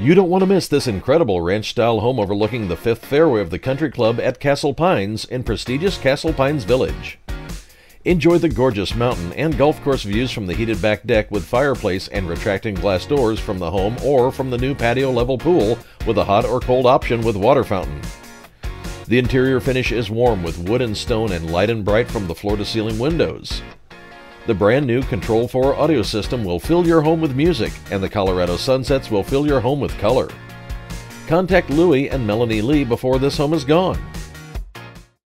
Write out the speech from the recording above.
You don't want to miss this incredible ranch style home overlooking the fifth fairway of the country club at Castle Pines in prestigious Castle Pines Village. Enjoy the gorgeous mountain and golf course views from the heated back deck with fireplace and retracting glass doors from the home or from the new patio level pool with a hot or cold option with water fountain. The interior finish is warm with wood and stone and light and bright from the floor to ceiling windows. The brand new Control 4 audio system will fill your home with music, and the Colorado sunsets will fill your home with color. Contact Louie and Melanie Lee before this home is gone.